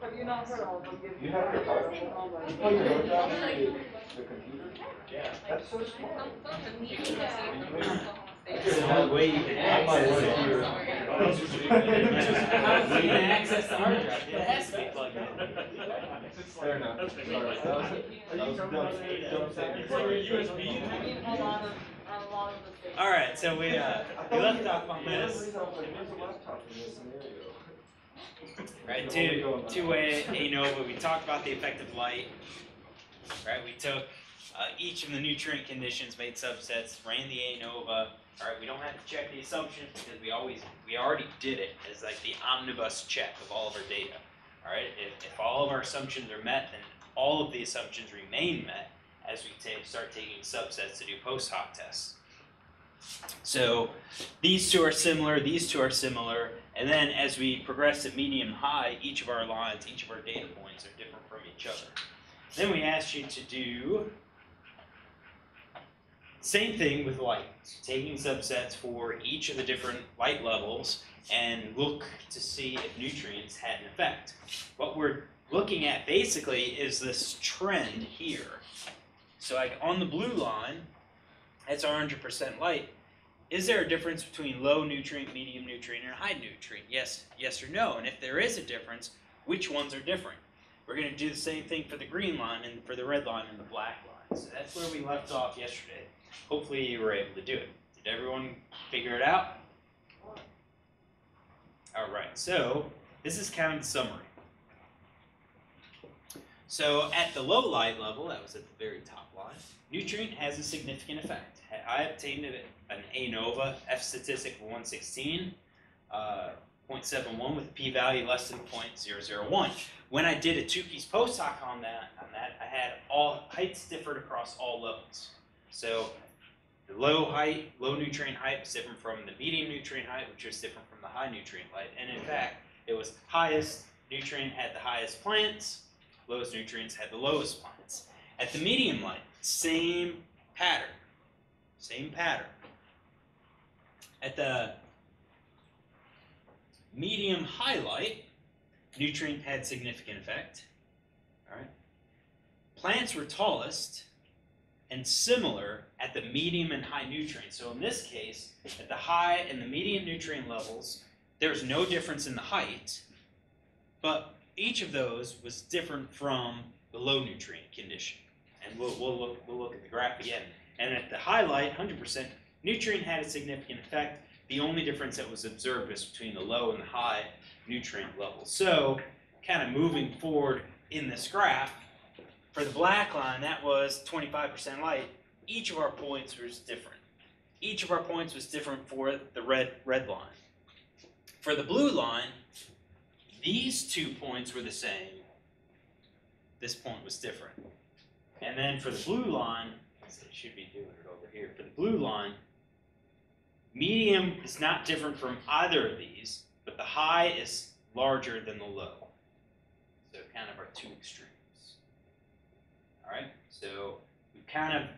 Have you not heard all of them? You have your phone? Oh, my You God. plug your nose out to the computer? Yeah. That's so smart. It's the way you can access want it. to hear- How else are you gonna access the hard drive? It has to be plugged in. Fair enough. Sorry, that was, that was dumb, dumb statement. I mean, a lot of, a lot of the things. All right, so we, uh, we left off on For some this. reason, I was like, where's the laptop in this scenario? Right, two, two-way ANOVA, we talked about the effect of light. Right, we took, uh, each of the nutrient conditions, made subsets, ran the ANOVA. All right, we don't have to check the assumptions because we always, we already did it as like the omnibus check of all of our data. All right, if, if all of our assumptions are met, then all of the assumptions remain met as we ta- start taking subsets to do post hoc tests. So these two are similar, these two are similar, and then as we progress to medium high, each of our lines, each of our data points are different from each other. Then we ask you to do same thing with light, taking subsets for each of the different light levels and look to see if nutrients had an effect. What we're looking at basically is this trend here. So like on the blue line, that's our 100% light. Is there a difference between low nutrient, medium nutrient, and high nutrient? Yes, yes or no. And if there is a difference, which ones are different? We're going to do the same thing for the green line and for the red line and the black line. So that's where we left off yesterday. Hopefully you were able to do it. Did everyone figure it out? All right, so this is kind of the summary. So at the low light level, that was at the very top line, nutrient has a significant effect. I obtained an ANOVA F statistic of 116, uh, 0.71 with a p-value less than 0.001. When I did a Tukey's post hoc on that, on that, I had all heights differed across all levels. So the low height, low nutrient height was different from the medium nutrient height, which was different from the high nutrient height. And in fact, it was highest nutrient had the highest plants, lowest nutrients had the lowest plants. At the medium light, same pattern. Same pattern. At the medium highlight, nutrient had significant effect. All right. Plants were tallest and similar at the medium and high nutrient. So in this case, at the high and the medium nutrient levels, there's no difference in the height, but each of those was different from the low nutrient condition. And we'll, we'll look we'll look at the graph again. And at the highlight, 100%, nutrient had a significant effect. The only difference that was observed was between the low and the high nutrient levels. So, kind of moving forward in this graph, for the black line, that was 25% light. Each of our points was different. Each of our points was different for the red red line. For the blue line, these two points were the same. This point was different. And then for the blue line, it should be doing it over here. For the blue line, medium is not different from either of these, but the high is larger than the low. So kind of our two extremes. All right, so we kind of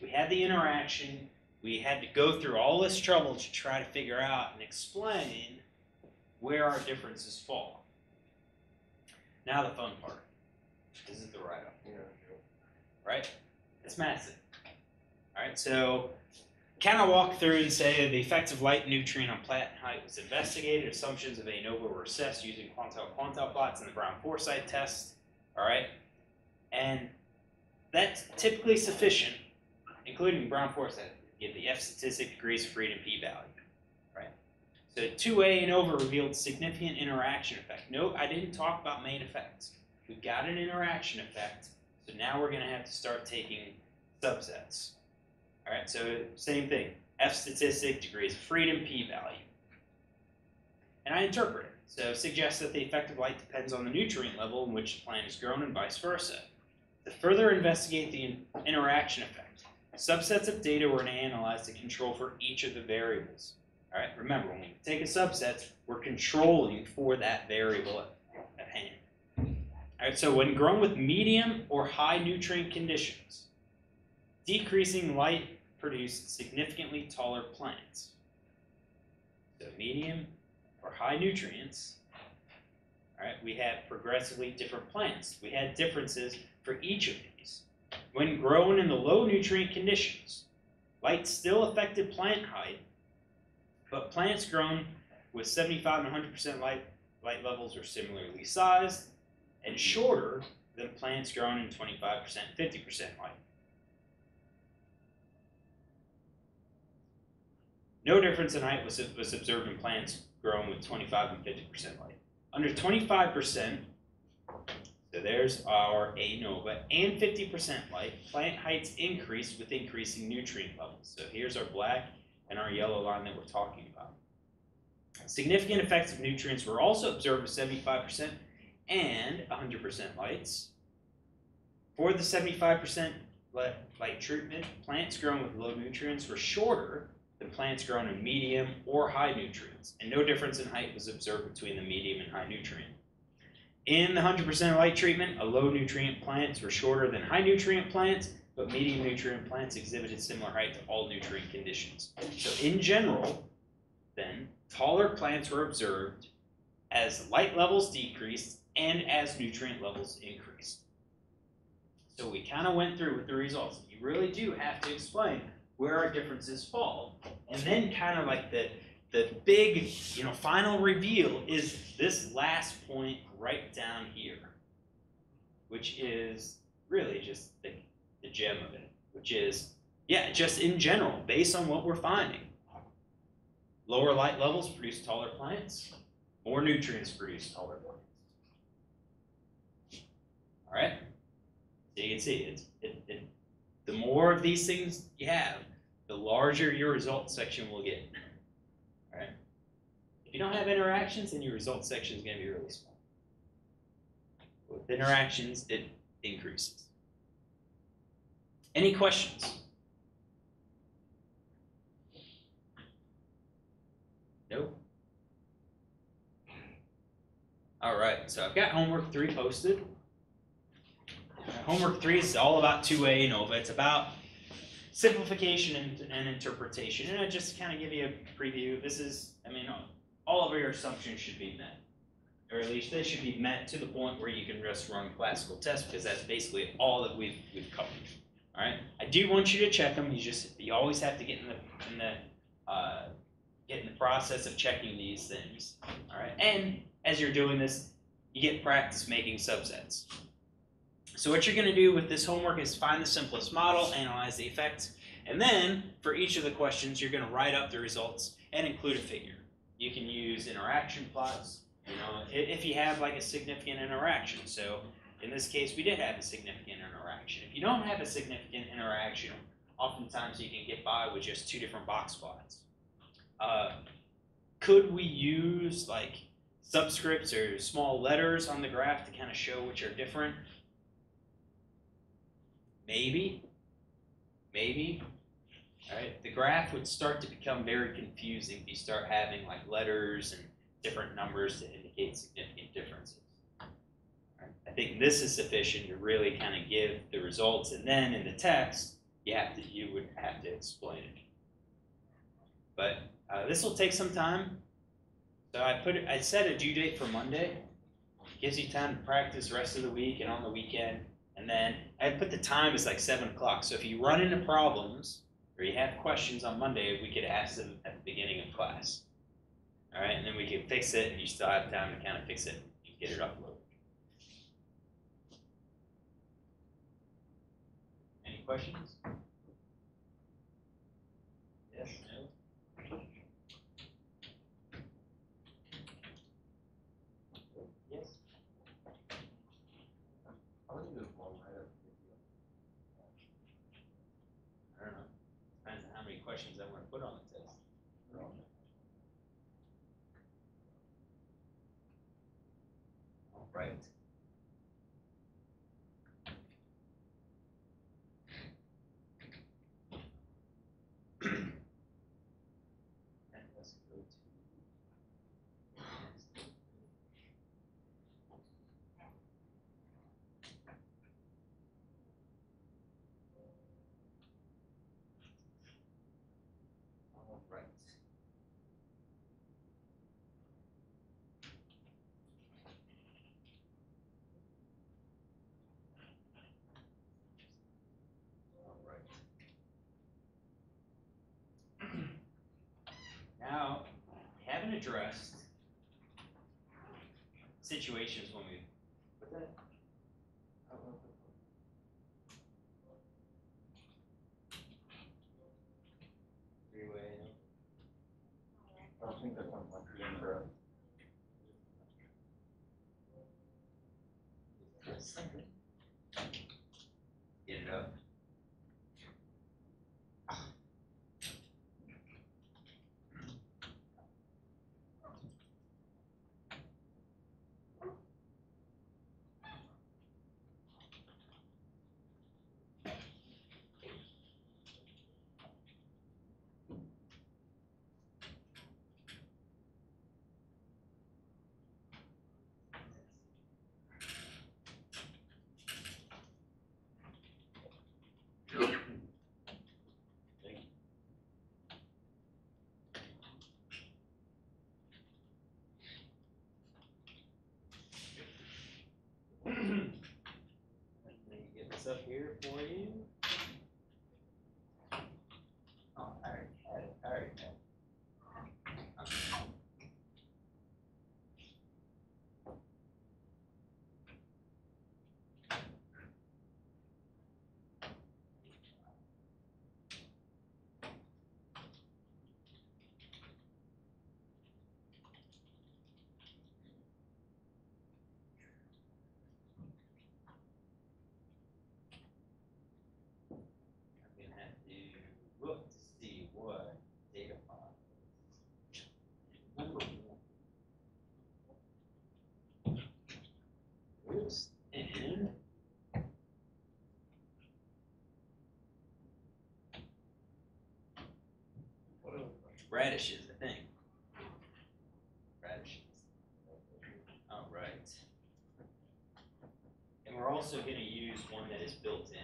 we had the interaction. We had to go through all this trouble to try to figure out and explain where our differences fall. Now the fun part. This is the write-up Yeah. right? It's massive. All right, so can I walk through and say the effects of light nutrient on plant height was investigated. Assumptions of ANOVA were assessed using quantile quantile plots and the Brown Forsythe test. All right, and that's typically sufficient, including Brown Forsythe, to give the F statistic degrees of freedom p-value. So two-way ANOVA revealed significant interaction effect. Note I didn't talk about main effects. We've got an interaction effect. So now we're going to have to start taking subsets. All right, so same thing. F statistic, degrees of freedom, p-value. And I interpret it. So suggests that the effect of light depends on the nutrient level in which the plant is grown and vice versa. To further investigate the in- interaction effect, subsets of data were analyzed to control for each of the variables. All right, remember, when we take a subset, we're controlling for that variable at, hand. All right, so when grown with medium or high nutrient conditions, decreasing light produced significantly taller plants. So medium or high nutrients, All right, we have progressively different plants. We had differences for each of these. When grown in the low nutrient conditions, light still affected plant height, but plants grown with 75 and 100% light, light levels are similarly sized and shorter than plants grown in 25% and 50% light. No difference in height was, was observed in plants grown with 25 and 50% light. Under 25%, so there's our ANOVA, and 50% light, plant heights increase with increasing nutrient levels. So here's our black and our yellow line that we're talking about. Significant effects of nutrients were also observed with 75% and 100% lights. For the 75% light, treatment, plants grown with low nutrients were shorter than plants grown in medium or high nutrients, and no difference in height was observed between the medium and high nutrient. In the 100% light treatment, a low nutrient plants were shorter than high nutrient plants, but medium nutrient plants exhibited similar height to all nutrient conditions. So in general, then, taller plants were observed as light levels decreased and as nutrient levels increased. So we kind of went through with the results. You really do have to explain where our differences fall. And then kind of like the the big, you know, final reveal is this last point right down here, which is really just the, the gem of it, which is, yeah, just in general, based on what we're finding. Lower light levels produce taller plants, more nutrients produce taller plants. All right? So you can see, it's, it, it, the more of these things you have, the larger your results section will get. All right? If you don't have interactions, then your results section is going to be really small. With interactions, it increases. Any questions? Nope. All right, so I've got homework three posted. Uh, Homework three is all about two-way ANOVA. It's about simplification and, and interpretation. And I just kind of give you a preview. This is, I mean, all of your assumptions should be met. Or at least they should be met to the point where you can just run classical tests because that's basically all that we've, we've covered. All right. I do want you to check them. You just you always have to get in the in the uh, get in the process of checking these things. All right. And as you're doing this, you get practice making subsets. So what you're going to do with this homework is find the simplest model, analyze the effects, and then for each of the questions, you're going to write up the results and include a figure. You can use interaction plots, you know, if you have like a significant interaction. So in this case, we did have a significant interaction. If you don't have a significant interaction, oftentimes you can get by with just two different box plots. Uh, could we use like subscripts or small letters on the graph to kind of show which are different? Maybe. Maybe. All right. The graph would start to become very confusing if you start having like letters and different numbers to indicate significant differences. I think this is sufficient to really kind of give the results, and then in the text, you have to you would have to explain it. But uh, this will take some time. So I put I set a due date for Monday. Gives you time to practice the rest of the week and on the weekend. And then I put the time as like seven o'clock. So if you run into problems or you have questions on Monday, we could ask them at the beginning of class. All right, and then we can fix it, and you still have time to kind of fix it and get it uploaded. Any questions? Yes. No. Yes. How many does one write up? I don't know. Depends on how many questions I want to put on the test. All right. And let's go to. All right. Addressed situations when we. What's that? Three-way. I don't think that's on my screen, correct? Get it up. Let me get up here for you. Oh, I already had it, I already had it. I'm gonna have to look to see what data file. Number one. Oops, and. Radishes, I think. Radishes. All oh, right. And we're also gonna use one that is built in.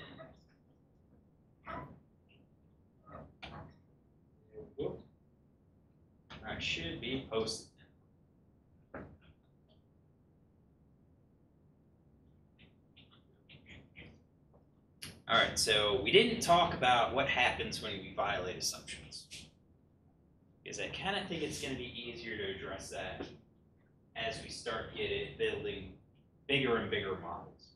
Alright, should be posted. Alright, so we didn't talk about what happens when we violate assumptions. I kind of think it's going to be easier to address that as we start getting building bigger and bigger models.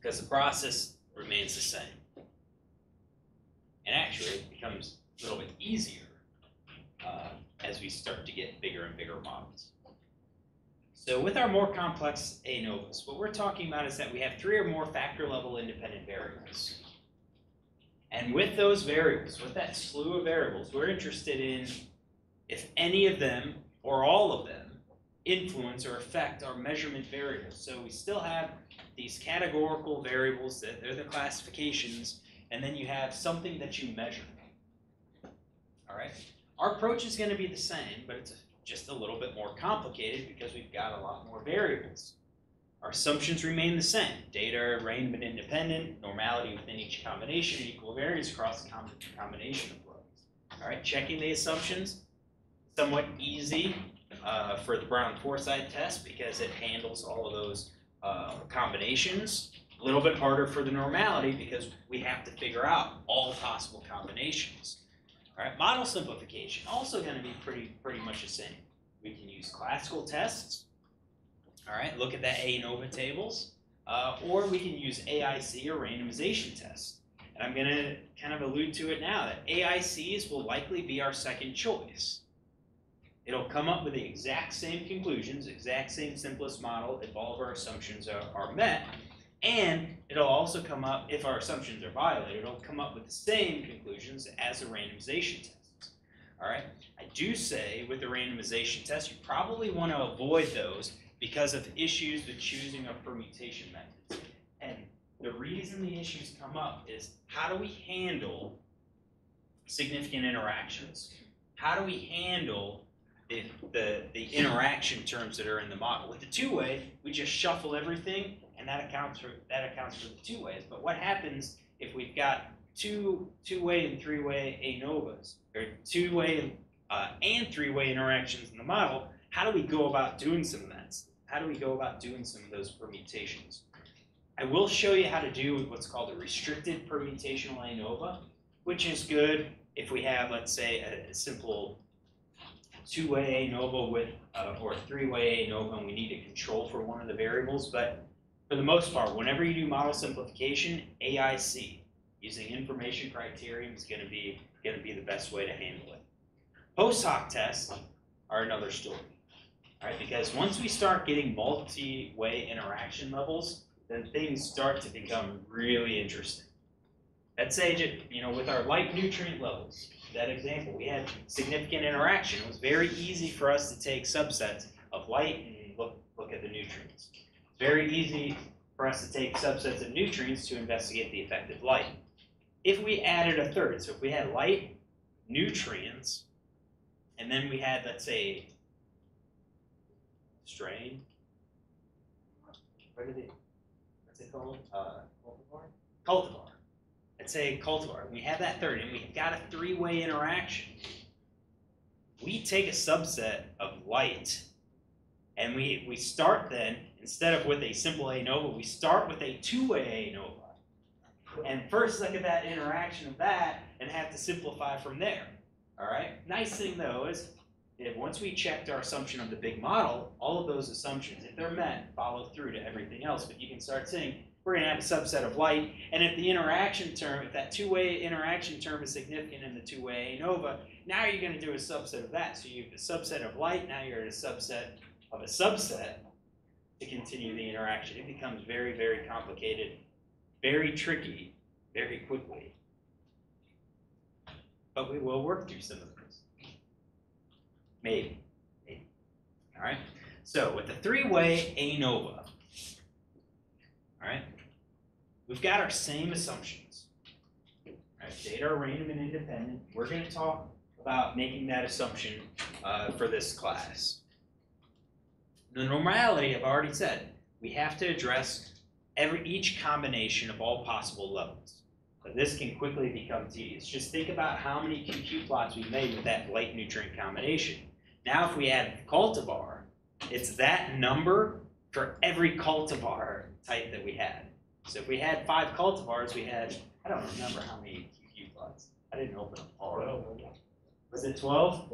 Because the process remains the same. And actually, it becomes a little bit easier uh, as we start to get bigger and bigger models. So with our more complex ANOVAs, what we're talking about is that we have three or more factor level independent variables. And with those variables, with that slew of variables, we're interested in if any of them or all of them influence or affect our measurement variables. So we still have these categorical variables that they're the classifications, and then you have something that you measure. All right. Our approach is going to be the same, but it's just a little bit more complicated because we've got a lot more variables. Our assumptions remain the same. Data are random and independent, normality within each combination, equal variance across the combination of rows. All right, checking the assumptions, somewhat easy uh, for the Brown-Forsythe test because it handles all of those uh, combinations. A little bit harder for the normality because we have to figure out all possible combinations. All right, model simplification, also gonna be pretty, pretty much the same. We can use classical tests, all right, look at the ANOVA tables, uh, or we can use AIC or randomization tests. And I'm gonna kind of allude to it now, that AICs will likely be our second choice. It'll come up with the exact same conclusions, exact same simplest model if all of our assumptions are, are met, and it'll also come up, if our assumptions are violated, it'll come up with the same conclusions as the randomization test. All right, I do say with the randomization test, you probably want to avoid those because of issues with choosing a permutation method. And the reason the issues come up is how do we handle significant interactions? How do we handle the, the, the interaction terms that are in the model? With the two-way, we just shuffle everything and that accounts for that accounts for the two ways. But what happens if we've got two two-way and three-way ANOVAs, or two-way uh, and three-way interactions in the model? How do we go about doing some of that? How do we go about doing some of those permutations? I will show you how to do what's called a restricted permutational ANOVA, which is good if we have, let's say, a, simple two-way ANOVA with, uh, or a three-way ANOVA, and we need to control for one of the variables, but for the most part, whenever you do model simplification, AIC, using information criterion is gonna be, gonna be the best way to handle it. Post hoc tests are another story. Alright, because once we start getting multi-way interaction levels, then things start to become really interesting. Let's say, you know, with our light nutrient levels, that example, we had significant interaction. It was very easy for us to take subsets of light and look, look at the nutrients. It's Very easy for us to take subsets of nutrients to investigate the effect of light. If we added a third, so if we had light, nutrients, and then we had, let's say, strain, what are they, what's it called? Uh, cultivar? Cultivar. Let's say cultivar. We have that third, and we've got a three-way interaction. We take a subset of light, and we, we start then, instead of with a simple A ANOVA, we start with a two-way A ANOVA. And first look at that interaction of that and have to simplify from there. All right? Nice thing though is if once we checked our assumption of the big model, all of those assumptions, if they're met, follow through to everything else. But you can start saying, we're going to have a subset of light, and if the interaction term, if that two-way interaction term is significant in the two-way ANOVA, now you're going to do a subset of that. So you have a subset of light, now you're at a subset of a subset to continue the interaction. It becomes very, very complicated, very tricky, very quickly. But we will work through some of those. Maybe. Maybe. All right. So with the three-way ANOVA, all right, we've got our same assumptions. All right, data are random and independent. We're going to talk about making that assumption uh, for this class. The normality, I've already said, we have to address every each combination of all possible levels. But this can quickly become tedious. Just think about how many QQ plots we made with that light nutrient combination. Now if we add cultivar, it's that number for every cultivar type that we had. So if we had five cultivars, we had, I don't remember how many QQ plots. I didn't open them all. Was it twelve?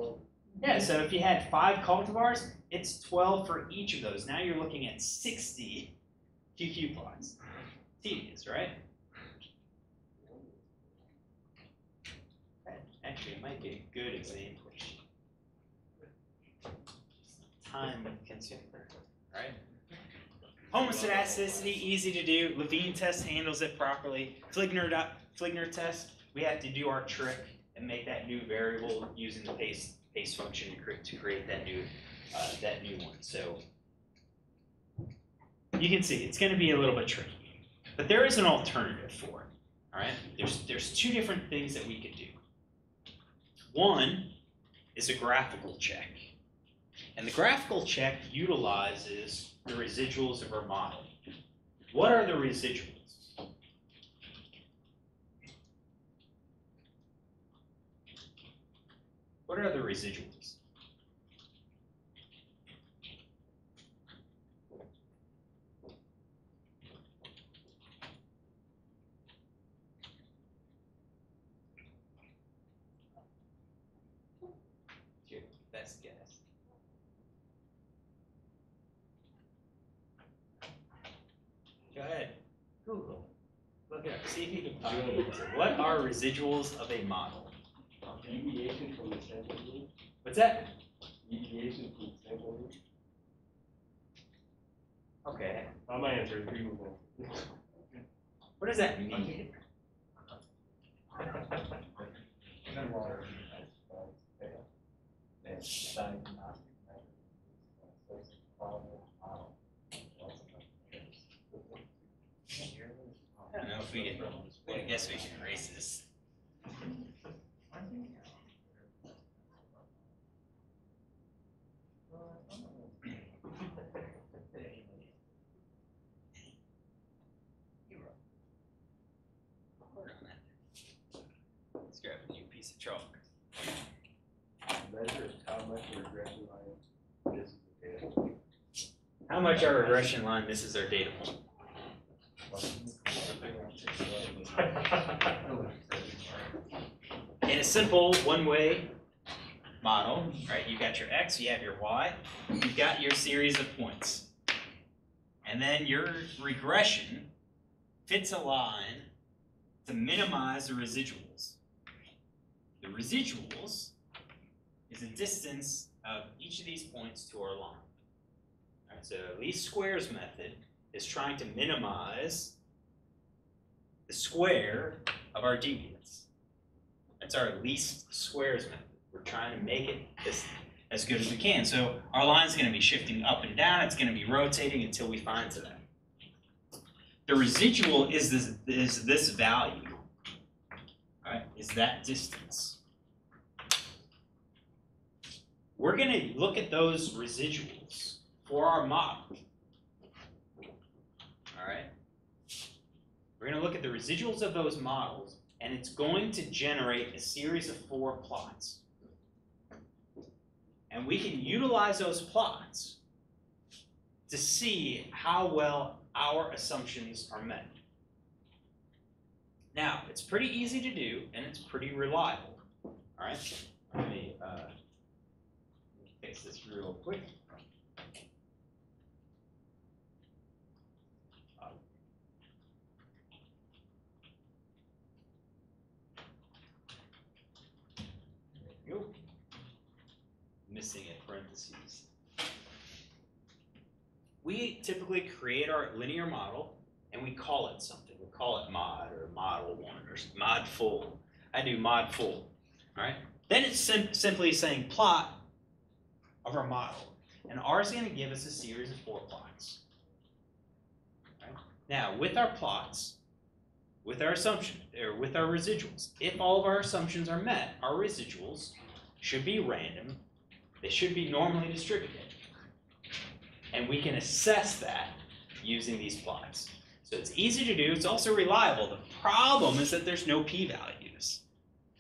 Yeah, so if you had five cultivars, it's twelve for each of those. Now you're looking at sixty QQ plots. Tedious, right? Actually, it might be a good exam question. Time consuming, right? Homoscedasticity, easy to do. Levene test handles it properly. Fligner, Fligner test, we have to do our trick and make that new variable using the paste, paste function to create, to create that new, uh, that new one. So you can see it's going to be a little bit tricky, but there is an alternative for it. All right, there's there's two different things that we could do. One is a graphical check, and the graphical check utilizes the residuals of our model. What are the residuals? What are the residuals? Your best guess. Go ahead. Google. Look it up. See if you can find it. What are residuals of a model? Deviation from the sample mean? What's that? Deviation from the sample mean? Okay. Uh, my answer is Google. What does that mean? I don't know if we I guess we should erase this. Let's grab a new piece of chalk. Measure how much regression line is. How much our regression line misses our data point? In a simple one-way model, right? You've got your x, you have your y, you've got your series of points. And then your regression fits a line to minimize the residuals. The residuals is the distance of each of these points to our line. So least squares method is trying to minimize the square of our deviance. That's our least squares method. We're trying to make it as, as good as we can. So our line's going to be shifting up and down. It's going to be rotating until we find to that. The residual is this, is this value. Alright, is that distance. We're going to look at those residuals for our model. Alright? We're going to look at the residuals of those models, and it's going to generate a series of four plots. And we can utilize those plots to see how well our assumptions are met. Now, it's pretty easy to do, and it's pretty reliable. Alright? Let me uh, fix this real quick. There we go. Missing a parentheses. We typically create our linear model and we call it something. We call it mod or model one or mod full. I do mod full. Alright? Then it's sim- simply saying plot of our model. And R is going to give us a series of four plots. Alright? Now, with our plots, with our assumption, or with our residuals, if all of our assumptions are met, our residuals should be random. They should be normally distributed. And we can assess that using these plots. So it's easy to do, it's also reliable. The problem is that there's no p-values.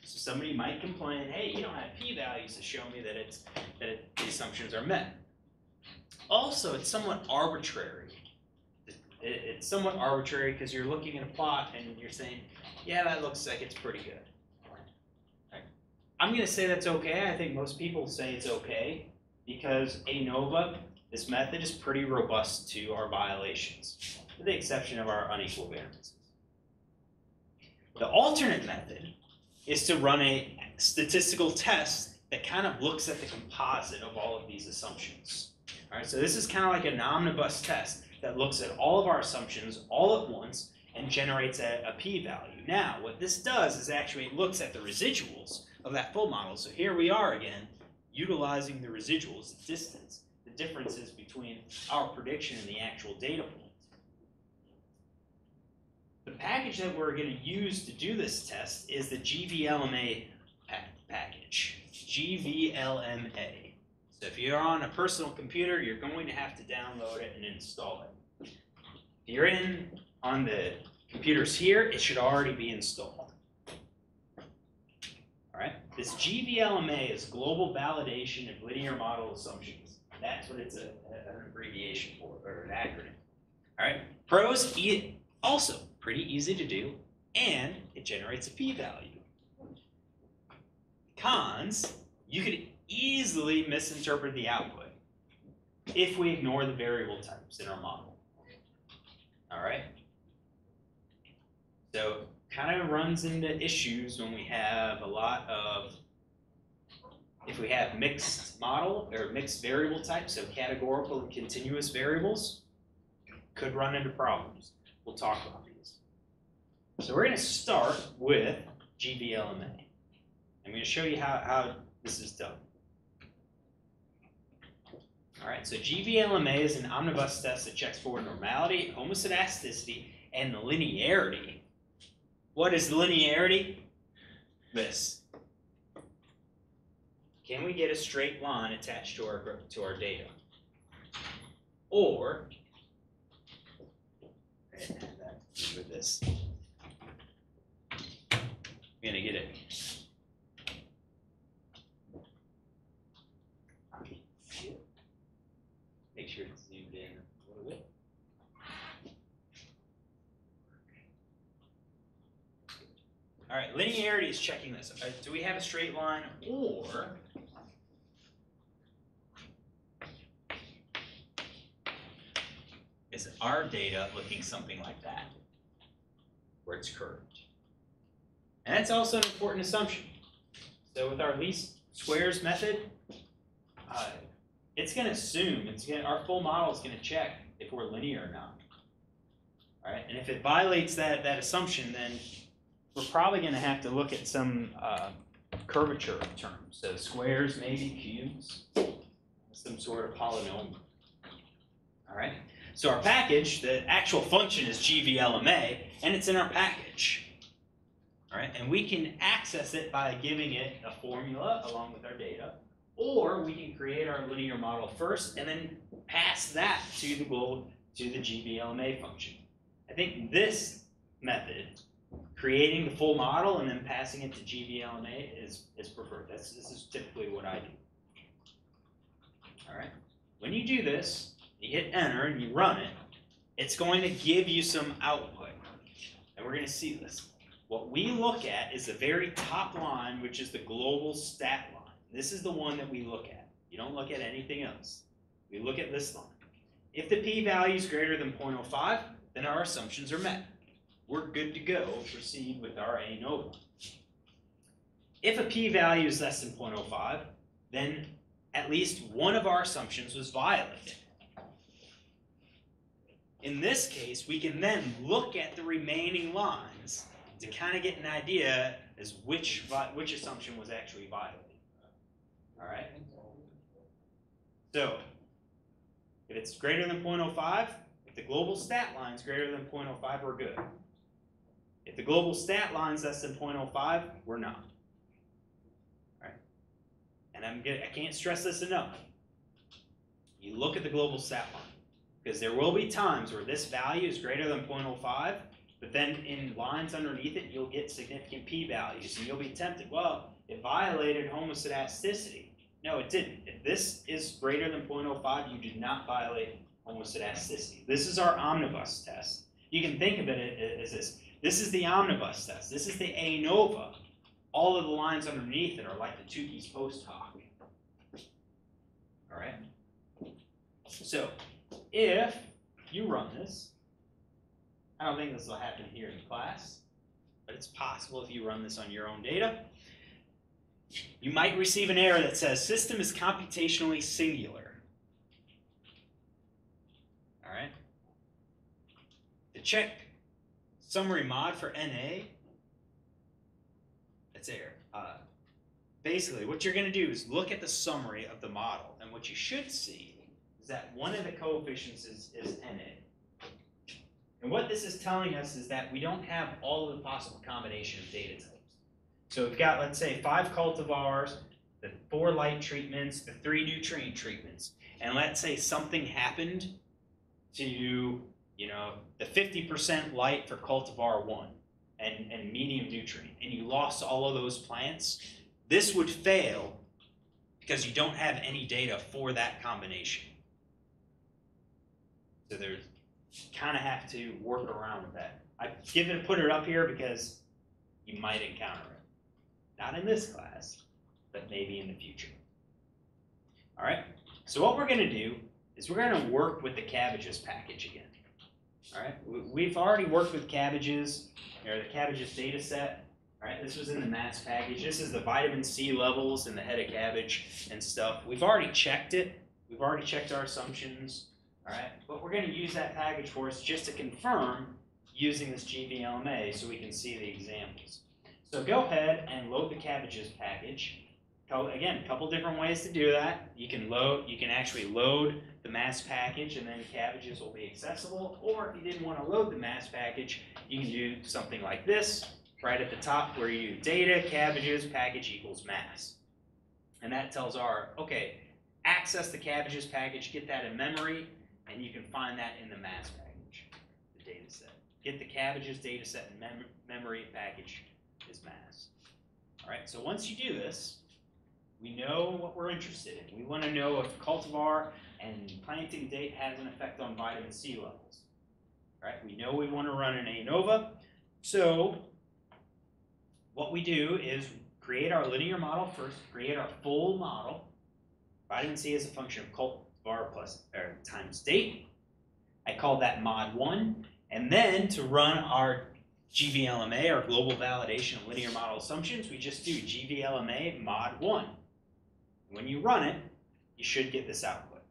So somebody might complain, hey, you don't have p-values to show me that it's that it, the assumptions are met. Also, it's somewhat arbitrary. It, it's somewhat arbitrary because you're looking at a plot and you're saying, yeah, that looks like it's pretty good. I'm going to say that's okay. I think most people say it's okay because ANOVA, this method, is pretty robust to our violations, with the exception of our unequal variances. The alternate method is to run a statistical test that kind of looks at the composite of all of these assumptions. All right, so this is kind of like an omnibus test that looks at all of our assumptions all at once and generates a, a p-value. Now, what this does is actually looks at the residuals of that full model. So here we are again, utilizing the residuals, the distance, the differences between our prediction and the actual data point. The package that we're going to use to do this test is the GVLMA pa- package. GVLMA. So if you're on a personal computer, you're going to have to download it and install it. If you're in on the computers here, it should already be installed. This GVLMA is Global Validation of Linear Model Assumptions. That's what it's a, a- an abbreviation for, or an acronym. Alright, pros, e- also pretty easy to do, and it generates a p-value. Cons, you could easily misinterpret the output if we ignore the variable types in our model. Alright? So, kind of runs into issues when we have a lot of, if we have mixed model or mixed variable types, so categorical and continuous variables, could run into problems. We'll talk about these. So we're going to start with GVLMA. I'm going to show you how, how this is done. Alright, so GVLMA is an omnibus test that checks for normality, homoscedasticity, and linearity. What is linearity? This. Can we get a straight line attached to our to our data? Or with this. We're gonna get it. All right, linearity is checking this. Uh, do we have a straight line or is our data looking something like that, where it's curved? And that's also an important assumption. So with our least squares method, uh, it's going to assume, it's gonna, our full model is going to check if we're linear or not. All right, and if it violates that, that assumption, then we're probably going to have to look at some uh, curvature terms. So squares, maybe cubes, some sort of polynomial. All right. So our package, the actual function is GVLMA, and it's in our package. All right, and we can access it by giving it a formula along with our data, or we can create our linear model first and then pass that to the global to the GVLMA function. I think this method, creating the full model and then passing it to GVLMA, is is preferred. That's this is typically what I do. All right. When you do this, you hit enter and you run it, it's going to give you some output. And we're going to see this. What we look at is the very top line, which is the global stat line. This is the one that we look at. You don't look at anything else. We look at this line. If the p-value is greater than 0.05, then our assumptions are met. We're good to go. Proceed with our ANOVA. If a p-value is less than 0.05, then at least one of our assumptions was violated. In this case, we can then look at the remaining lines to kind of get an idea as which which assumption was actually violated. All right. So, if it's greater than 0.05, if the global stat line is greater than 0.05, we're good. If the global stat line is less than 0.05, we're not. Right. And I'm I can't stress this enough. You look at the global stat line because there will be times where this value is greater than 0.05, but then in lines underneath it, you'll get significant p-values, and you'll be tempted. Well, it violated homoscedasticity. No, it didn't. If this is greater than 0.05, you did not violate homoscedasticity. This is our omnibus test. You can think of it as this. This is the omnibus test. This is the ANOVA. All of the lines underneath it are like the Tukey's post hoc. All right? So, if you run this, I don't think this will happen here in class, but it's possible if you run this on your own data. You might receive an error that says system is computationally singular. All right. To check summary mod for NA, that's error. Uh, basically, what you're going to do is look at the summary of the model, and what you should see is that one of the coefficients is, is NA. And what this is telling us is that we don't have all of the possible combination of data types. So we've got, let's say, five cultivars, the four light treatments, the three nutrient treatments, and let's say something happened to, you know, the 50% light for cultivar one and, and medium nutrient, and you lost all of those plants, this would fail because you don't have any data for that combination. So there's kind of have to work around with that. I give it put it up here because you might encounter it. Not in this class, but maybe in the future. All right. So what we're going to do is we're going to work with the cabbages package again. All right. We- We've already worked with cabbages or the cabbages data set. All right. This was in the MASS package. This is the vitamin C levels in the head of cabbage and stuff. We've already checked it. We've already checked our assumptions. All right, but we're going to use that package for us just to confirm using this GVLMA so we can see the examples. So go ahead and load the cabbages package. Again, a couple different ways to do that. You can load, you can actually load the MASS package and then cabbages will be accessible. Or if you didn't want to load the MASS package, you can do something like this, right at the top where you data, cabbages, package equals MASS. And that tells R, okay, access the cabbages package, get that in memory, and you can find that in the MASS package, the data set. Get the cabbages data set in mem- memory package is MASS. All right, so once you do this, we know what we're interested in. We want to know if cultivar and planting date has an effect on vitamin C levels. Right, we know we want to run an ANOVA. So what we do is create our linear model first, create our full model. Vitamin C is a function of cultivar plus or times date. I call that mod one. And then to run our GVLMA, our global validation of linear model assumptions, we just do GVLMA mod one. When you run it, you should get this output.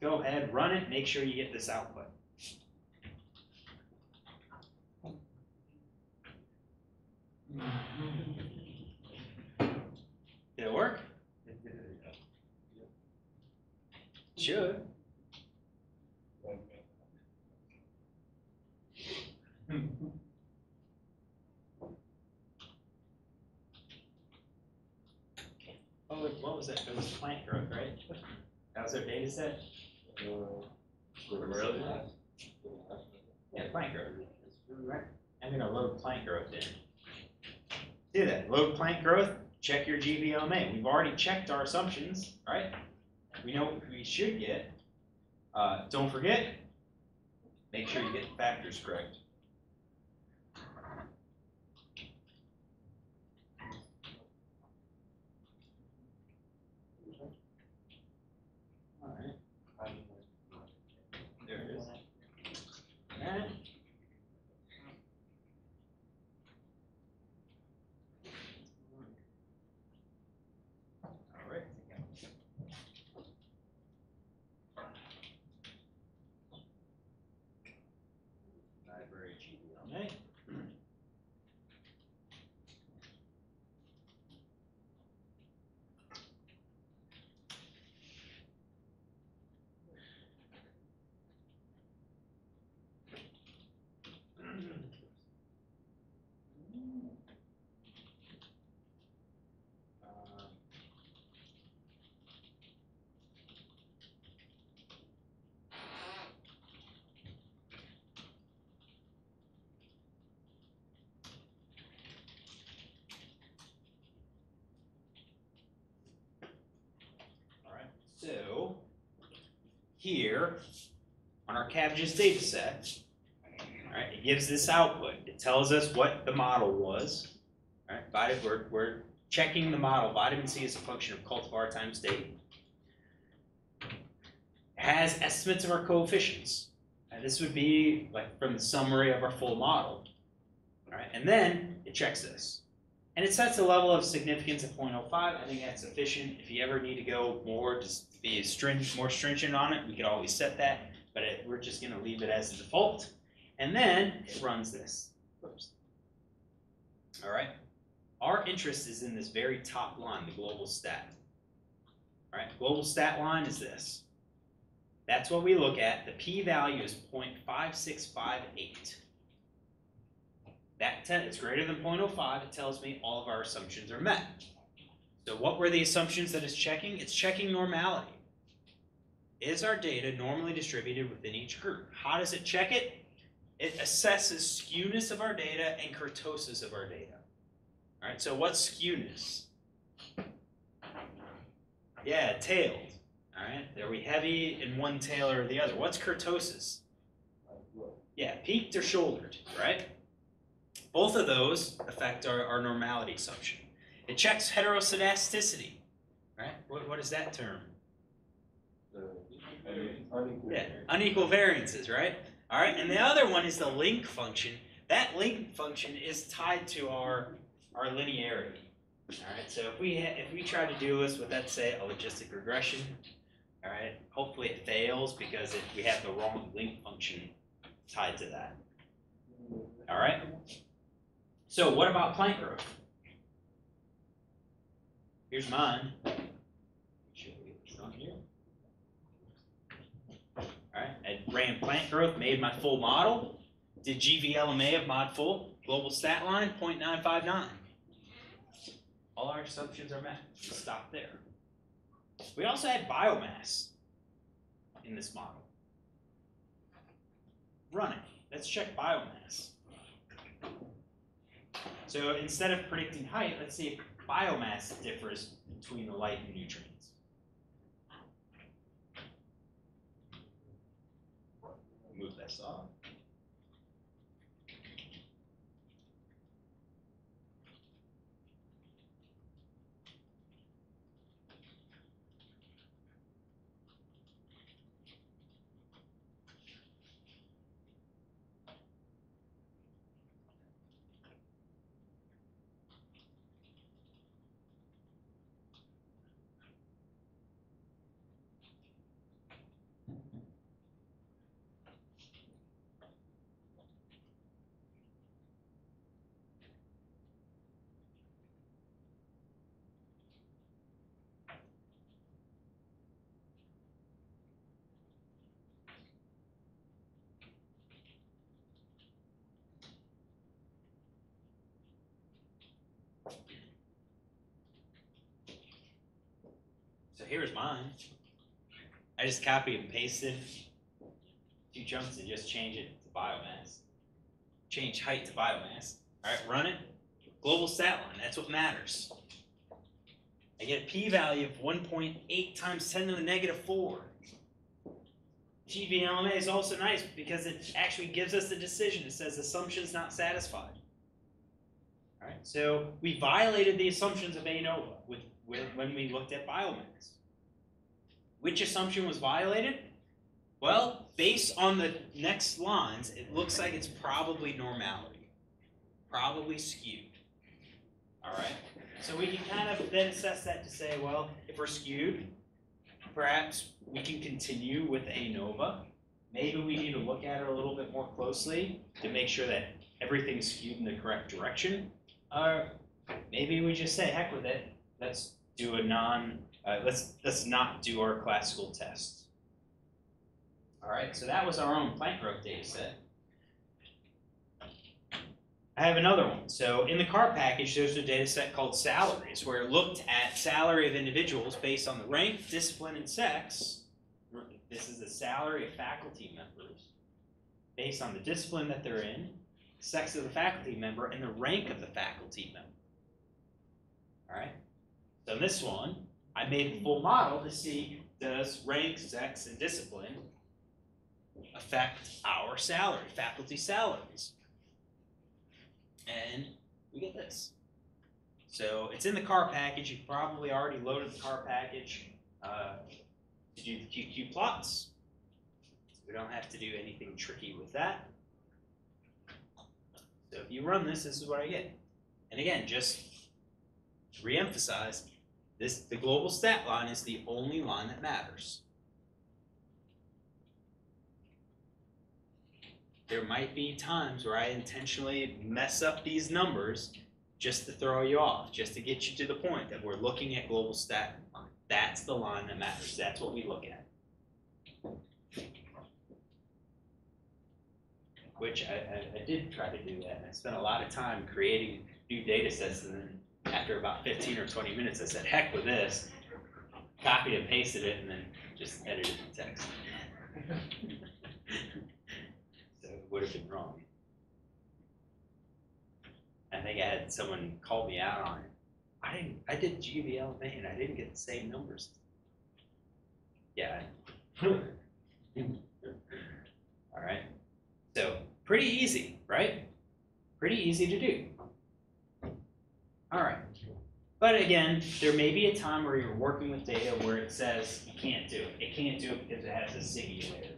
Go ahead, run it, make sure you get this output. Did it work? Should. Oh, wait, what was that? It was plant growth, right? That was our data set? Really? Yeah, plant growth. Right. I'm gonna load plant growth in. Do that, load plant growth, check your GVLMA. We've already checked our assumptions, right? We know what we should get. Uh, don't forget, make sure you get the factors correct. Alright, there it is. Alright. Alright. Library GVLMA. Uh, Alright, so here on our Cabbages data set, alright, it gives this output. It tells us what the model was. Alright, vitamin, we're, we're checking the model. Vitamin C is a function of cultivar times date. Has estimates of our coefficients. This would be like from the summary of our full model. Alright, and then it checks this. And it sets a level of significance of 0.05. I think that's sufficient. If you ever need to go more, just be stringent, more stringent on it, we could always set that. But it, we're just going to leave it as the default. And then it runs this. Whoops. All right. Our interest is in this very top line, the global stat. All right. Global stat line is this. That's what we look at. The p-value is 0.5658. That ten, it's greater than 0.05, it tells me all of our assumptions are met. So what were the assumptions that it's checking? It's checking normality. Is our data normally distributed within each group? How does it check it? It assesses skewness of our data and kurtosis of our data. All right, so what's skewness? Yeah, tailed. All right, are we heavy in one tail or the other? What's kurtosis? Yeah, peaked or shouldered, right? Both of those affect our, our normality assumption. It checks heteroscedasticity, right? What, what is that term? Yeah, unequal variances, right? All right, and the other one is the link function. That link function is tied to our our linearity. All right, so if we if we try to do this with let's say a logistic regression, all right, hopefully it fails because if we have the wrong link function tied to that. All right. So what about plant growth? Here's mine. Here? Alright, I ran plant growth, made my full model, did GVLMA of mod full, global stat line, 0.959. All our assumptions are met. We Stop there. We also had biomass in this model. Running. Let's check biomass. So instead of predicting height, let's see if biomass differs between the light and nutrients. Move this off. Here's mine. I just copied and pasted two chunks and just change it to biomass. Change height to biomass. Alright, run it. Global stat line, that's what matters. I get a p-value of 1.8 times 10 to the negative 4. GVLMA is also nice because it actually gives us the decision. It says assumptions not satisfied. Alright, so we violated the assumptions of ANOVA with, when we looked at biomass. Which assumption was violated? Well, based on the next lines, it looks like it's probably normality. Probably skewed. Alright? So we can kind of then assess that to say, well, if we're skewed, perhaps we can continue with ANOVA. Maybe we need to look at it a little bit more closely to make sure that everything's skewed in the correct direction. Or maybe we just say, heck with it, let's do a non, uh, let's, let's not do our classical test. All right, so that was our own plant growth data set. I have another one. So in the CAR package, there's a data set called salaries, where it looked at salary of individuals based on the rank, discipline, and sex. This is the salary of faculty members based on the discipline that they're in, sex of the faculty member, and the rank of the faculty member. All right. So in this one, I made the full model to see does rank, sex, and discipline affect our salary, faculty salaries. And we get this. So it's in the car package. You've probably already loaded the car package uh, to do the QQ plots. We don't have to do anything tricky with that. So if you run this, this is what I get. And again, just to reemphasize, this the global stat line is the only line that matters. there might be times where I intentionally mess up these numbers just to throw you off, just to get you to the point that we're looking at global stat line. That's the line that matters. That's what we look at. Which I, I, I did try to do that. I spent a lot of time creating new data sets and then after about 15 or 20 minutes I said, heck with this, copied and pasted it and then just edited the text. so it would have been wrong. I think I had someone call me out on it. I didn't. I did GVLMA and I didn't get the same numbers. Yeah. All right. So pretty easy, right? Pretty easy to do. All right. But again, there may be a time where you're working with data where it says you can't do it. It can't do it because it has a SIGI layer.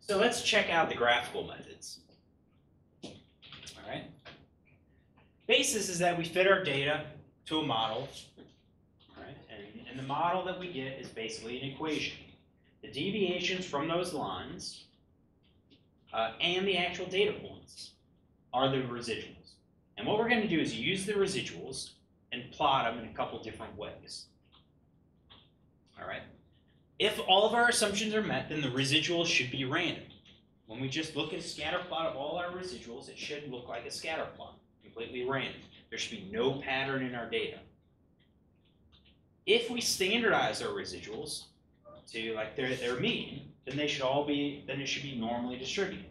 So let's check out the graphical methods. All right. Basis is that we fit our data to a model? And, and the model that we get is basically an equation. The deviations from those lines uh, and the actual data points are the residuals. And what we're going to do is use the residuals and plot them in a couple different ways. All right. If all of our assumptions are met, then the residuals should be random. When we just look at a scatter plot of all our residuals, it should look like a scatter plot, completely random. There should be no pattern in our data. If we standardize our residuals to like their, their mean, then they should all be, then it should be normally distributed.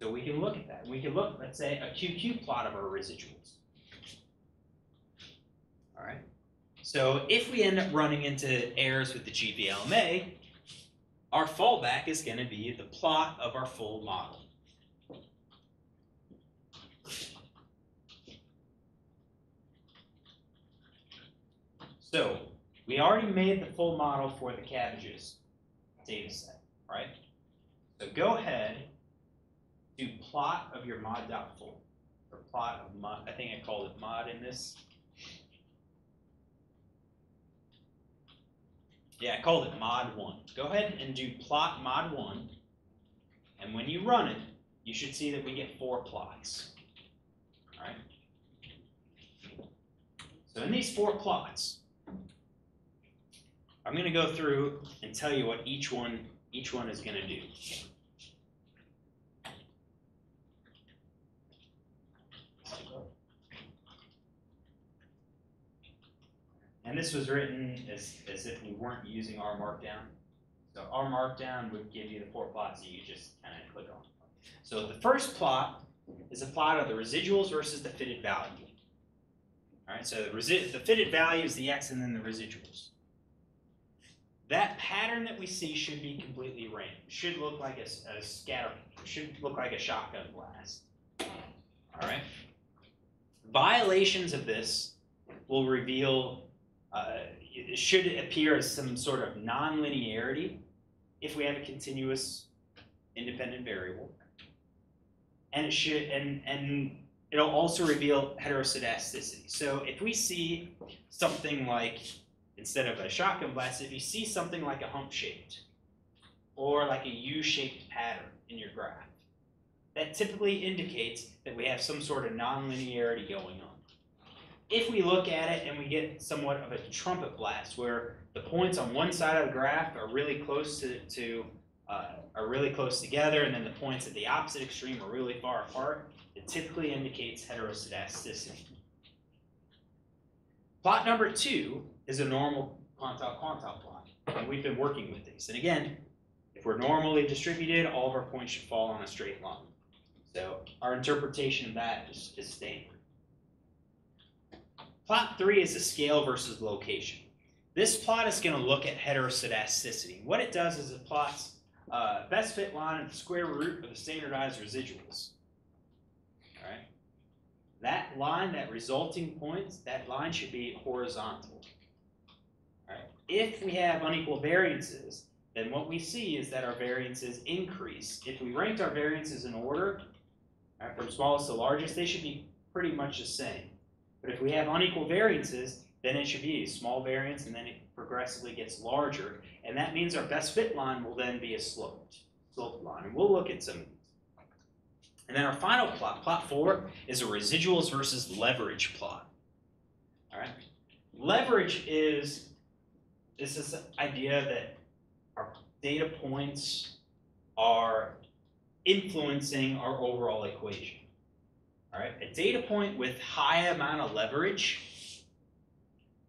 So we can look at that. We can look, let's say, a QQ plot of our residuals. All right. So if we end up running into errors with the GVLMA, our fallback is going to be the plot of our full model. So we already made the full model for the cabbages data set, right? So go ahead, do plot of your mod mod.full, or plot of mod, I think I called it mod in this. Yeah, I called it mod one. Go ahead and do plot mod one, and when you run it, you should see that we get four plots. Alright? So in these four plots, I'm gonna go through and tell you what each one each one is gonna do. And this was written as, as if we weren't using R Markdown. So R Markdown would give you the four plots that you just kind of click on. So the first plot is a plot of the residuals versus the fitted value. All right, so the, the fitted value is the x and then the residuals. That pattern that we see should be completely random. Should look like a, a scatter. Should look like a shotgun blast. All right. Violations of this will reveal. Uh, should appear as some sort of nonlinearity if we have a continuous independent variable, and it should and and it'll also reveal heteroscedasticity. So if we see something like instead of a shotgun blast, if you see something like a hump shaped or like a U-shaped pattern in your graph, that typically indicates that we have some sort of nonlinearity going on. If we look at it and we get somewhat of a trumpet blast where the points on one side of the graph are really close to, to uh, are really close together and then the points at the opposite extreme are really far apart, it typically indicates heteroscedasticity. Plot number two is a normal quantile quantile plot. And we've been working with these. And again, if we're normally distributed, all of our points should fall on a straight line. So our interpretation of that is, is standard. Plot three is a scale versus location. This plot is going to look at heteroscedasticity. What it does is it plots uh, best fit line and the square root of the standardized residuals. All right. That line, that resulting point, that line should be horizontal. All right. If we have unequal variances, then what we see is that our variances increase. If we ranked our variances in order, right, from smallest to largest, they should be pretty much the same. But if we have unequal variances, then it should be a small variance and then it progressively gets larger. And that means our best fit line will then be a sloped, sloped line. And we'll look at some. And then our final plot, plot four, is a residuals versus leverage plot. All right. Leverage is is this idea that our data points are influencing our overall equation. All right, a data point with high amount of leverage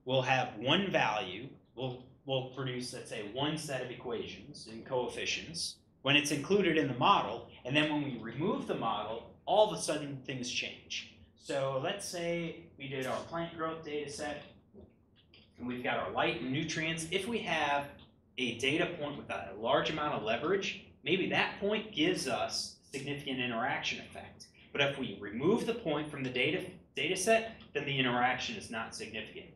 will have one value, will will produce, let's say, one set of equations and coefficients when it's included in the model, and then when we remove the model, all of a sudden things change. So let's say we did our plant growth data set, and we've got our light and nutrients. If we have a data point with a large amount of leverage, maybe that point gives us significant interaction effect. But if we remove the point from the data, data set, then the interaction is not significant.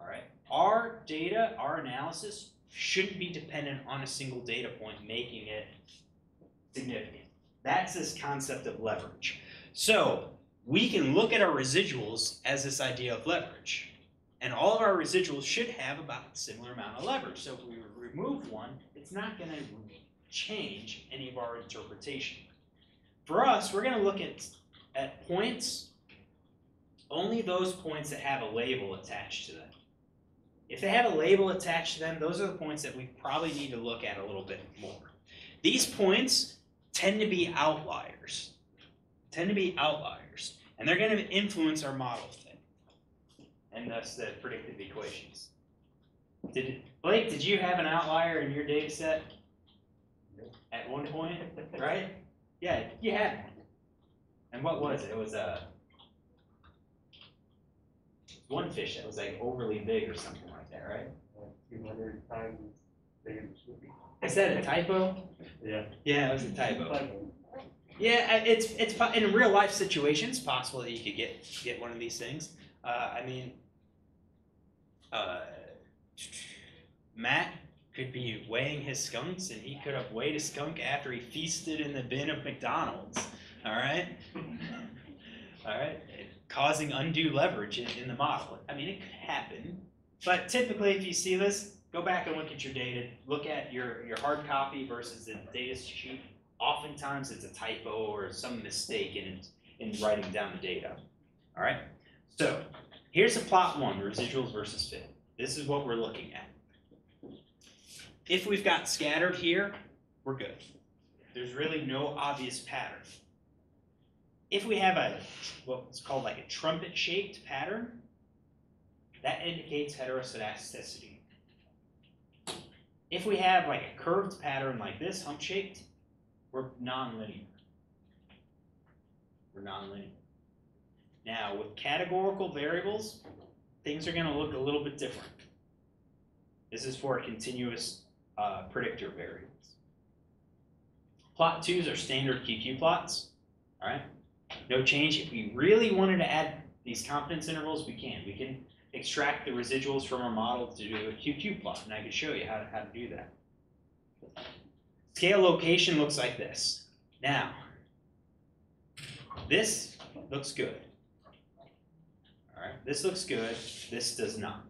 All right. Our data, our analysis shouldn't be dependent on a single data point making it significant. That's this concept of leverage. So we can look at our residuals as this idea of leverage. And all of our residuals should have about a similar amount of leverage. So if we remove one, it's not going to change any of our interpretation. For us, we're going to look at, at points, only those points that have a label attached to them. If they have a label attached to them, those are the points that we probably need to look at a little bit more. These points tend to be outliers, tend to be outliers, and they're going to influence our model fit, and thus the predictive equations. Did Blake? Did you have an outlier in your data set at one point, right? Yeah, you had one. And what was it? It was a one fish that was like overly big or something like that, right? Two hundred times bigger than should be. Is that a typo? Yeah. Yeah, it was a typo. Yeah, it's it's in real life situations possible that you could get get one of these things. Uh, I mean, uh, Matt could be weighing his skunks, and he could have weighed a skunk after he feasted in the bin of McDonald's. All right, all right, causing undue leverage in, in the model. I mean, it could happen, but typically, if you see this, go back and look at your data. Look at your your hard copy versus the data sheet oftentimes it's a typo or some mistake in, in writing down the data. All right, so here's a plot one, residuals versus fit. This is what we're looking at. If we've got scattered here, we're good. There's really no obvious pattern. If we have a, what's called like a trumpet shaped pattern, that indicates heteroscedasticity. If we have like a curved pattern like this, hump shaped, we're nonlinear. We're nonlinear. Now, with categorical variables, things are going to look a little bit different. This is for continuous uh, predictor variables. Plot twos are standard QQ plots. All right, no change. If we really wanted to add these confidence intervals, we can. We can extract the residuals from our model to do a QQ plot, and I can show you how to, how to do that. Scale location looks like this. Now, this looks good. All right, this looks good. This does not.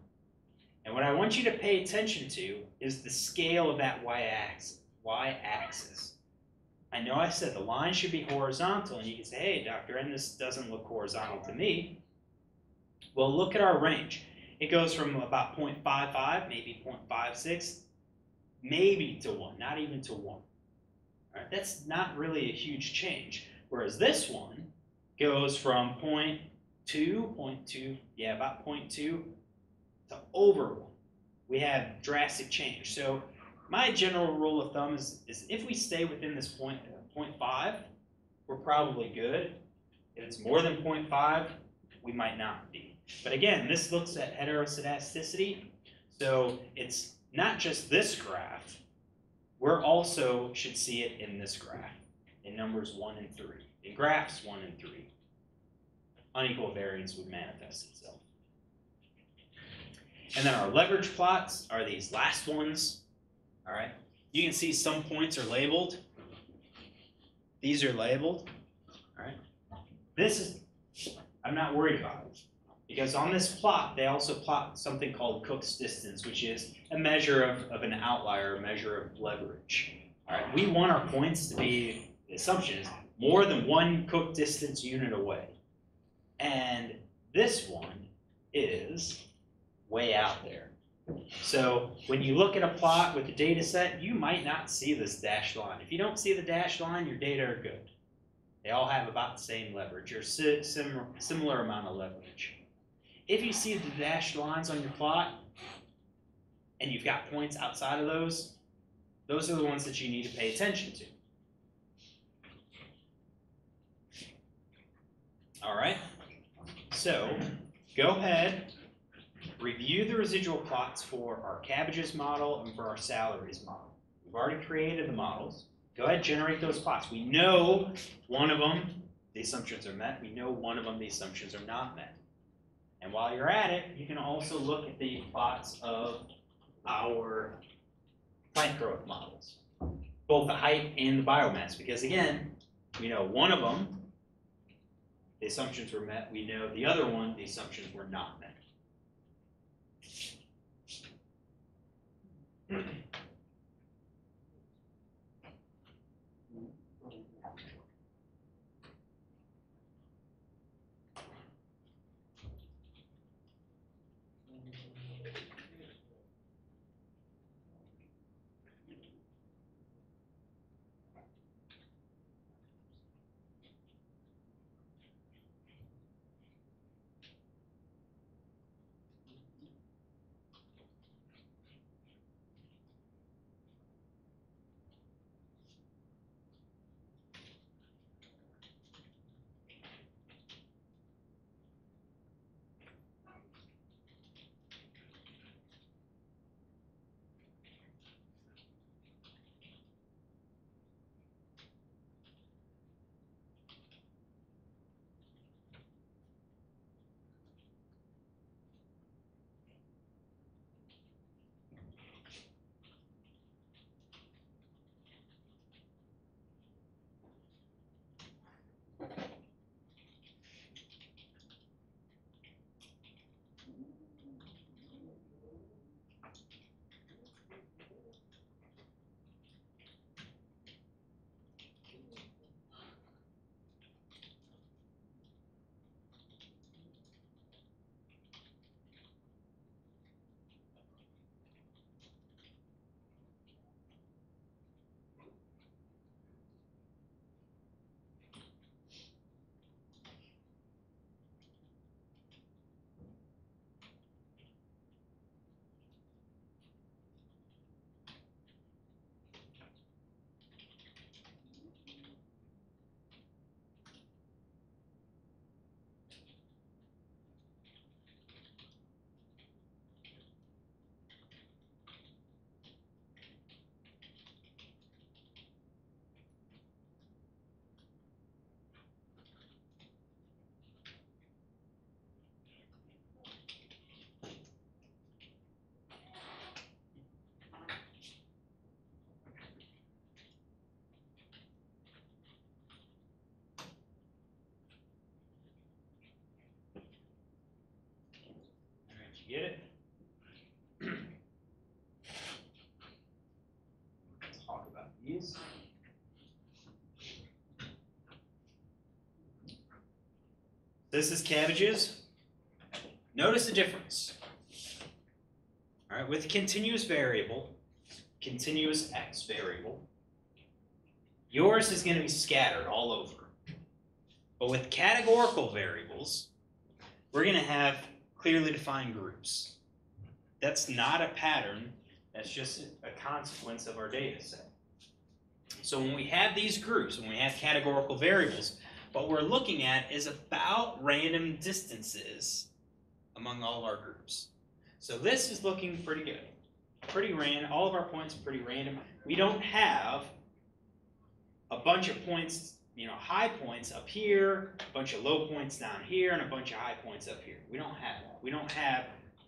And what I want you to pay attention to is the scale of that y-axis. Y-axis. I know I said the line should be horizontal, and you can say, hey, Dr. N, this doesn't look horizontal to me. Well, look at our range. It goes from about 0.55, maybe 0.56, maybe to 1, not even to 1. All right, that's not really a huge change. Whereas this one goes from 0.2, 0.2, yeah, about 0.2 to over 1. We have drastic change. So my general rule of thumb is, is if we stay within this point, uh, 0.5, we're probably good. If it's more than 0.5, we might not be. But again, this looks at heteroscedasticity. So it's not just this graph. We're also should see it in this graph, in numbers 1 and 3, in graphs 1 and 3. Unequal variance would manifest itself. And then our leverage plots are these last ones. All right. You can see some points are labeled. These are labeled. All right. This is, I'm not worried about it. Because on this plot, they also plot something called Cook's distance, which is a measure of, of an outlier, a measure of leverage. All right. We want our points to be, the assumption is more than one Cook distance unit away. And this one is way out there. So when you look at a plot with a data set, you might not see this dashed line. If you don't see the dashed line, your data are good. They all have about the same leverage or si sim similar amount of leverage. If you see the dashed lines on your plot and you've got points outside of those, those are the ones that you need to pay attention to. All right, so go ahead, review the residual plots for our cabbages model and for our salaries model. We've already created the models. Go ahead, generate those plots. We know one of them, the assumptions are met. We know one of them, the assumptions are not met. And while you're at it, you can also look at the plots of our plant growth models, both the height and the biomass, because again, we know one of them, the assumptions were met. We know the other one, the assumptions were not met. get it? Talk about these. This is cabbages. Notice the difference. All right, with continuous variable, continuous x variable, yours is going to be scattered all over. But with categorical variables, we're going to have clearly defined groups. That's not a pattern, that's just a consequence of our data set. So when we have these groups, when we have categorical variables, what we're looking at is about random distances among all our groups. So this is looking pretty good. Pretty random, all of our points are pretty random. We don't have a bunch of points, you know, high points up here, a bunch of low points down here, and a bunch of high points up here. We don't have that. We don't have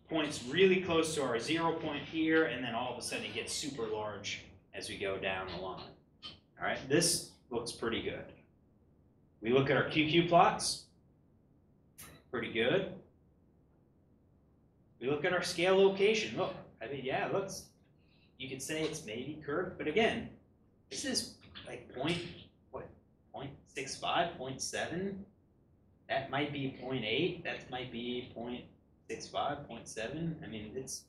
points really close to our zero point here, and then all of a sudden it gets super large as we go down the line. All right, this looks pretty good. We look at our QQ plots, pretty good. We look at our scale location. Look, I mean, yeah, it looks. You could say it's maybe curved, but again, this is like point point six five, point seven. That might be point eight. That might be point six five, point seven. I mean, it's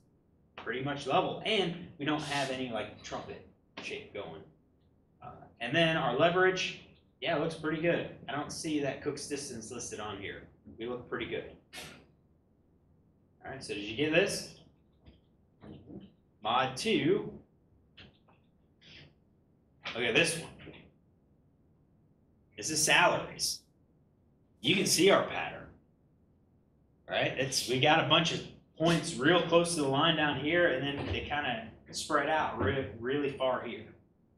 pretty much level, and we don't have any like trumpet shape going. Uh, and then our leverage, yeah, looks pretty good. I don't see that Cook's distance listed on here. We look pretty good. All right, so did you get this? Mod 2. Look at this one. Is salaries. You can see our pattern. Right? It's we got a bunch of points real close to the line down here, and then they kind of spread out really, really far here.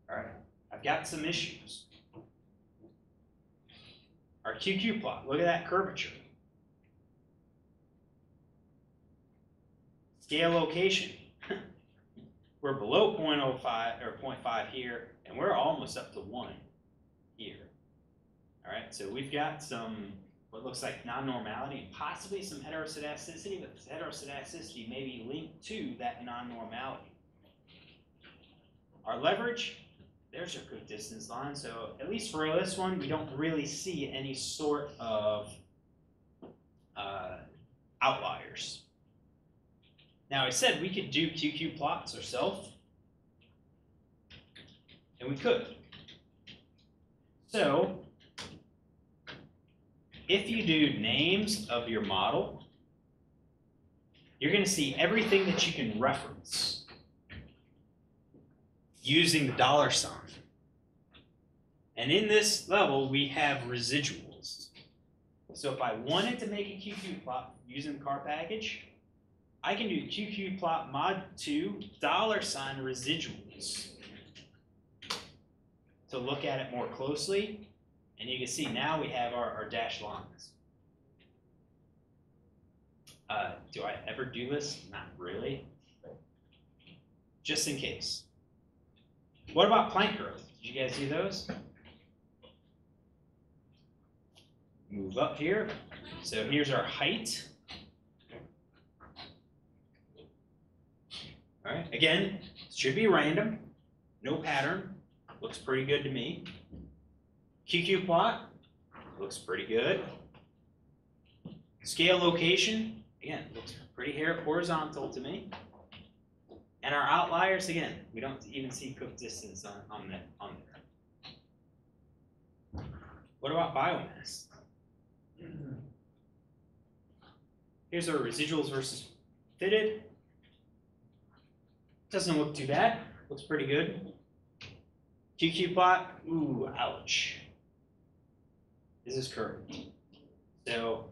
All right. I've got some issues. Our QQ plot, look at that curvature. Scale location. we're below 0.05 or 0.5 here, and we're almost up to 1 here. All right, so we've got some what looks like non-normality and possibly some heteroscedasticity, but this heteroscedasticity may be linked to that non-normality. Our leverage, there's our Cook distance line. So at least for this one, we don't really see any sort of uh, outliers. Now I said we could do QQ plots ourselves, and we could. So if you do names of your model, you're going to see everything that you can reference using the dollar sign. And in this level, we have residuals. So if I wanted to make a QQ plot using the car package, I can do QQ plot mod 2 dollar sign residuals to look at it more closely. And you can see now we have our, our dashed lines. Uh, do I ever do this? Not really. Just in case. What about plant growth? Did you guys see those? Move up here. So here's our height. All right, again, should be random, no pattern, looks pretty good to me. QQ plot, looks pretty good. Scale location, again, looks pretty horizontal to me. And our outliers, again, we don't even see cook distance on, on that, on there. What about biomass? Here's our residuals versus fitted. Doesn't look too bad, looks pretty good. QQ plot, ooh, ouch. This is curved. So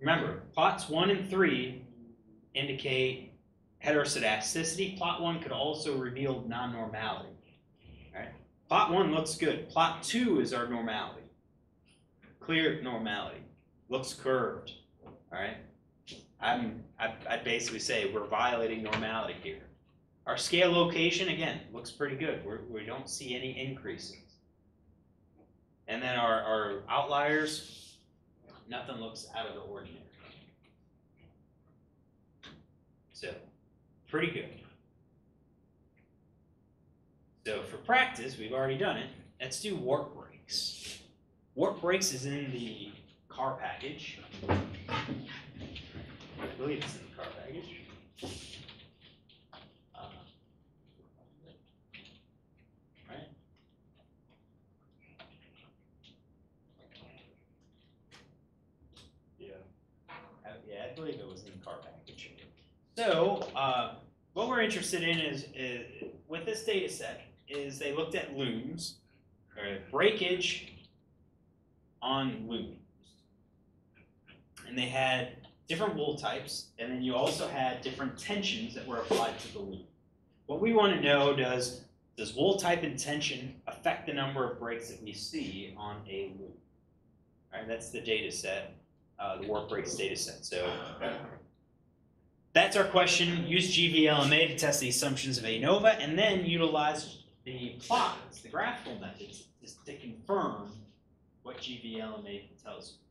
remember, plots one and three indicate heteroscedasticity. Plot one could also reveal non-normality. Alright? Plot one looks good. Plot two is our normality. Clear normality. Looks curved. Alright? I'm I'd, I'd basically say we're violating normality here. Our scale location, again, looks pretty good. We're, we don't see any increases. And then our, our outliers, nothing looks out of the ordinary. So, pretty good. So for practice, we've already done it. Let's do warp breaks. Warp breaks is in the car package. I believe it's in the car package. Uh, Right? Yeah. Uh, Yeah, I believe it was in the car package. So, uh, what we're interested in is, is, with this data set, is they looked at looms, or breakage on looms. And they had different wool types, and then you also had different tensions that were applied to the loom. What we want to know does, does wool type and tension affect the number of breaks that we see on a loom? All right, that's the data set uh, the warp breaks data set. So that's our question. Use GVLMA to test the assumptions of ANOVA, and then utilize the plots, the graphical methods, to confirm what GVLMA tells you.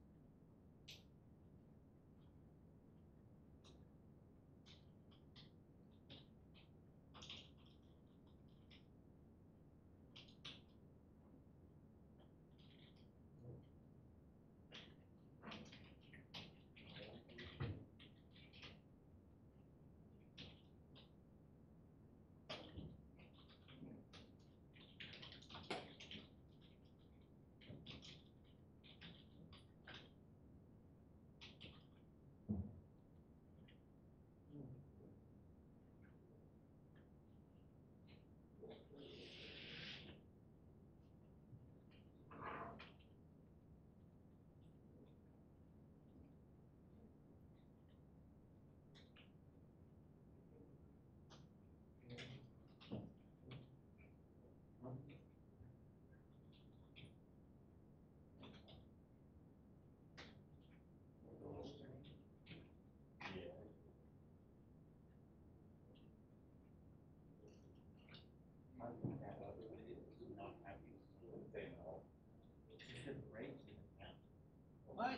What?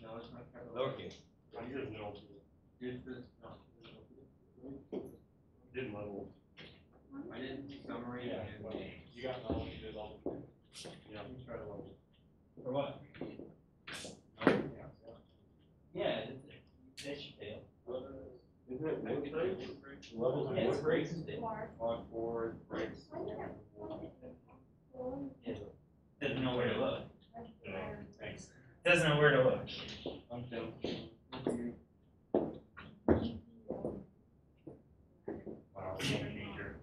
No, it's not. Lowercase. On yours, no. Yours, this, no. Did level. I did summary Yeah, and well, you got level, you did level. Yeah, you try to level. For what? Yeah, that should fail. Isn't it wood brakes? Levels of Yeah, it's wood brakes? brakes. On board brakes. Doesn't know where to look. Yeah, Thanks. Doesn't know where to look. I'm down. Wow, so many here.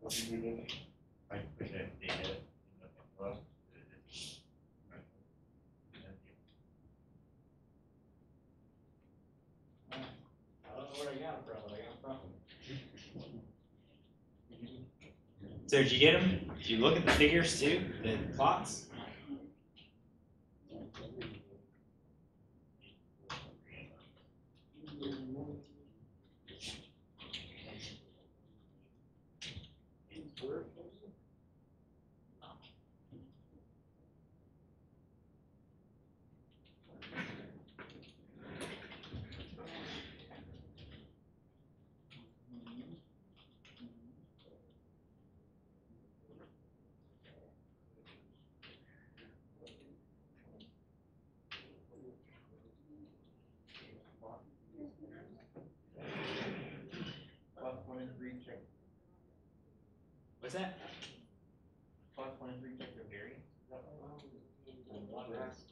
What do you do? I put that data. Well, I don't know what I got from it, I got from So did you get them? Did you look at the figures too, the plots? Plus twenty-three check, What's that? plus twenty-three check the variance.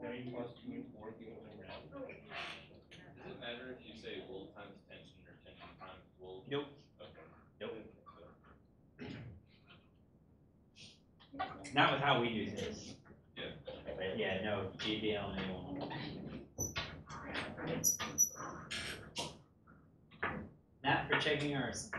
Thirty plus two and four, give a round. Does it matter if you say wool times tension or tension times wool? Nope. Okay. Not with how we do this. Yeah. But yeah, no, GBL and A Not for checking ours.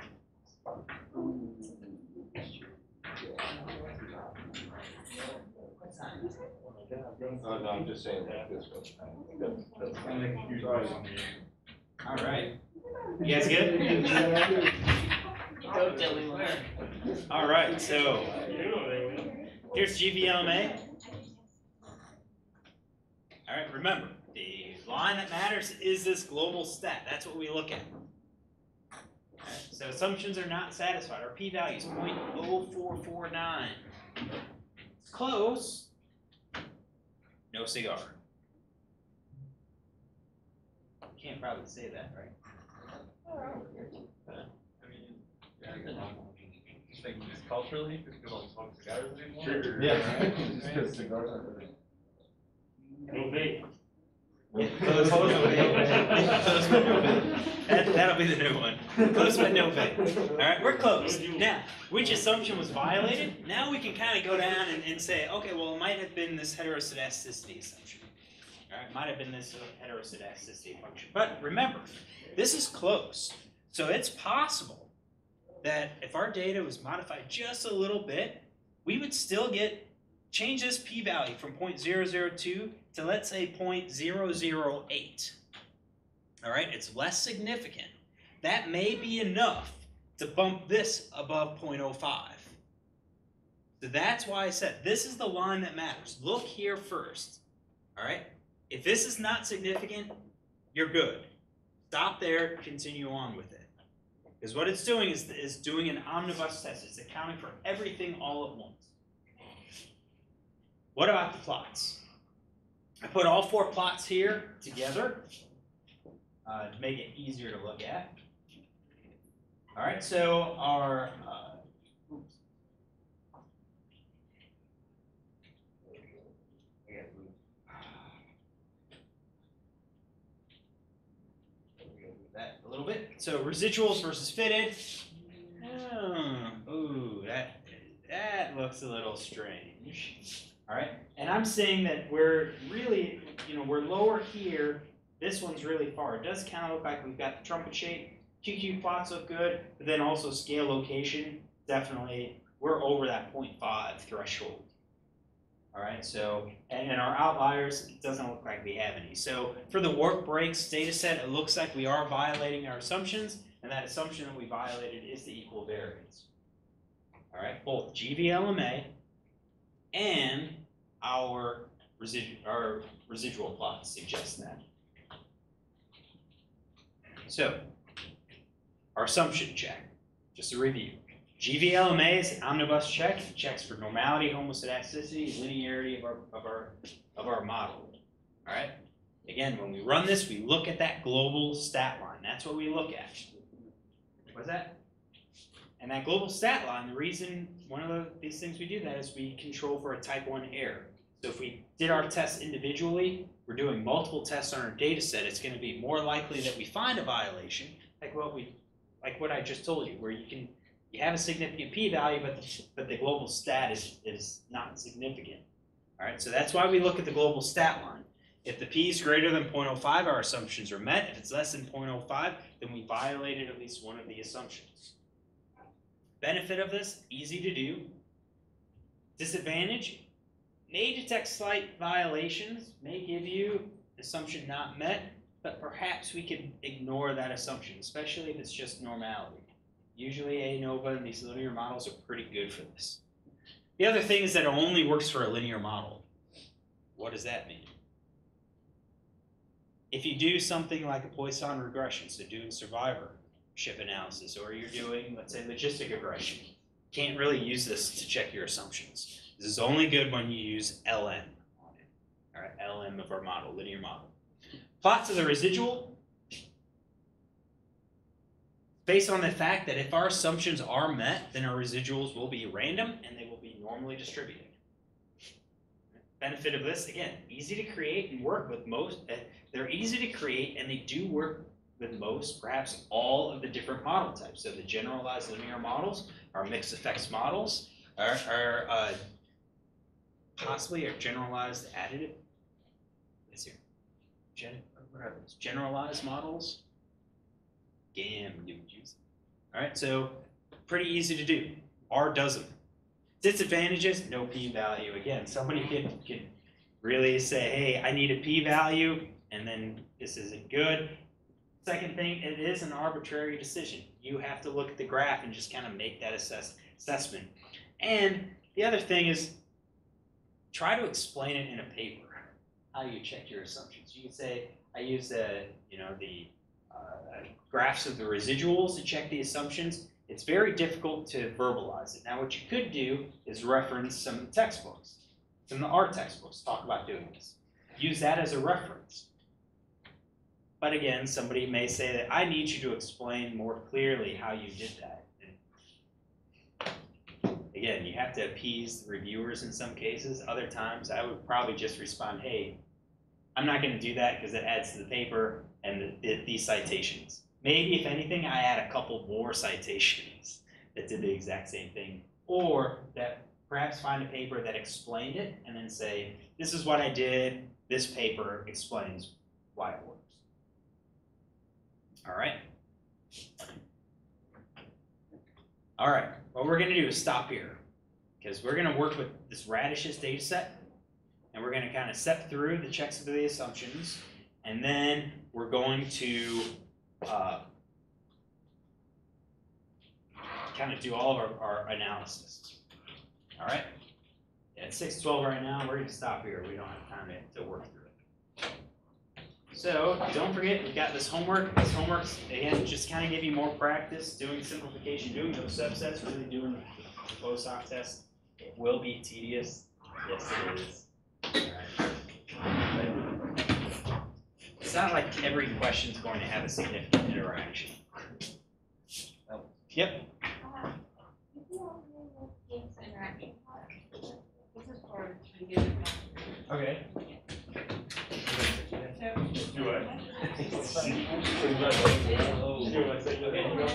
Oh, no, I'm just saying like this one. That's- that's- I'm making you guys on All right. You guys good? Go Dylan. All right, so You know they will. here's GVLMA. All right, remember, the line that matters is this global stat. That's what we look at. All right, So assumptions are not satisfied. Our p-value is 0.0449. It's close. No cigar. Can't probably say that, right? I mean, yeah, just like just culturally, because people don't smoke cigars anymore. Trigger. Yeah. Just 'cause cigars aren't really- No. Close but no vape. That, that'll be the new one. Close but no vape. All right, we're close. Now, which assumption was violated? Now we can kind of go down and, and say, okay, well, it might have been this heteroscedasticity assumption. All right, might have been this heteroscedasticity function. But remember, this is close. So it's possible that if our data was modified just a little bit, we would still get change this p-value from 0.002 to let's say 0.008. All right, it's less significant. That may be enough to bump this above 0.05. So that's why I said this is the line that matters. Look here first. All right, if this is not significant, you're good. Stop there, continue on with it. Because what it's doing is, is doing an omnibus test. It's accounting for everything all at once. What about the plots? I put all four plots here together uh, to make it easier to look at. All right, so our uh, oops. that a little bit. So residuals versus fitted. Oh, ooh, that that looks a little strange. All right, and I'm saying that we're really, you know, we're lower here. This one's really far. It does kind of look like we've got the trumpet shape. QQ plots look good, but then also scale location, definitely, we're over that 0.5 threshold. All right, so, and, our outliers, it doesn't look like we have any. So for the warp breaks data set, it looks like we are violating our assumptions, and that assumption that we violated is the equal variance. All right, both GVLMA and our residual, our residual plots suggest that. So, our assumption check, just a review. GVLMA is omnibus check, checks for normality, homoscedasticity, linearity of our, of our, of our model. All right? Again, when we run this, we look at that global stat line. That's what we look at. What's that? And that global stat line, the reason, one of the, these things we do that is we control for a type 1 error. So if we did our tests individually, we're doing multiple tests on our data set, it's going to be more likely that we find a violation, like what we, like what I just told you, where you can, you have a significant p-value, but the, but the global stat is, is not significant. All right, so that's why we look at the global stat line. If the p is greater than 0.05, our assumptions are met. If it's less than 0.05, then we violated at least one of the assumptions. Benefit of this, easy to do. Disadvantage, may detect slight violations, may give you assumption not met, but perhaps we can ignore that assumption, especially if it's just normality. Usually ANOVA and these linear models are pretty good for this. The other thing is that it only works for a linear model. What does that mean? If you do something like a Poisson regression, so doing survivorship analysis, or you're doing, let's say, logistic regression, can't really use this to check your assumptions. This is only good when you use LM on it. All right, LM of our model, linear model. Plots of the residual. Based on the fact that if our assumptions are met, then our residuals will be random and they will be normally distributed. Benefit of this, again, easy to create and work with most. uh, They're easy to create and they do work with most, perhaps all of the different model types. So the generalized linear models, our mixed effects models, our uh, possibly our generalized additive. Is here? Gen, what are those? Generalized models. GAM, you use. All right, so pretty easy to do. R does them. Disadvantages, no p-value. Again, somebody could, could really say, hey, I need a p-value, and then this isn't good. Second thing, it is an arbitrary decision. You have to look at the graph and just kind of make that assess, assessment. And the other thing is try to explain it in a paper how you check your assumptions. You can say, I use the, you know, the uh, graphs of the residuals to check the assumptions. It's very difficult to verbalize it. Now, what you could do is reference some textbooks. Some of the R textbooks talk about doing this. Use that as a reference. But again, somebody may say that I need you to explain more clearly how you did that. And again, you have to appease the reviewers in some cases. Other times, I would probably just respond, "Hey, I'm not going to do that because it adds to the paper and the, the, these citations. Maybe, if anything, I add a couple more citations that did the exact same thing, or that perhaps find a paper that explained it and then say, "This is what I did. This paper explains why it works." All right. All right. What we're going to do is stop here because we're going to work with this radishes data set and we're going to kind of step through the checks of the assumptions and then we're going to uh, kind of do all of our, our analysis. All right. Yeah, it's six twelve right now. We're going to stop here. We don't have time to, to work through it. So don't forget, we've got this homework. This homework's again just kind of give you more practice doing simplification, doing those subsets, really doing the post hoc test. It will be tedious. Yes, it is. Alright. It's not like every question's going to have a significant interaction. Oh. Yep. This is for beginning. Okay. Do I?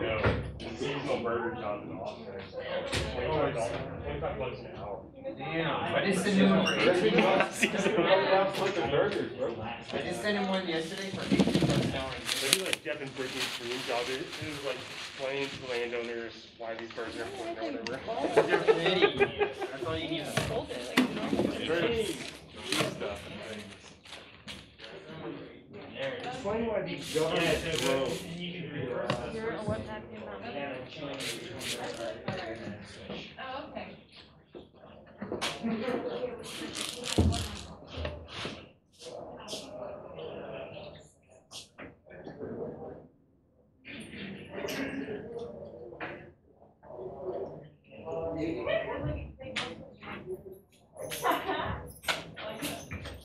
No, seasonal burger job in Austin. Twenty-five dollars, twenty-five bucks an hour. Damn, what is the new one for eighteen bucks? Flipping burgers, bro. I just sent him one yesterday for eighteen bucks an hour. They like Jeff and Britney's dream job, it it was like explaining to landowners why these birds are important or whatever. You're kidding. That's all you need. Hold it like normal. Very deep stuff. There it is. Explain why these governments grow. You're a what that came out. Oh, okay.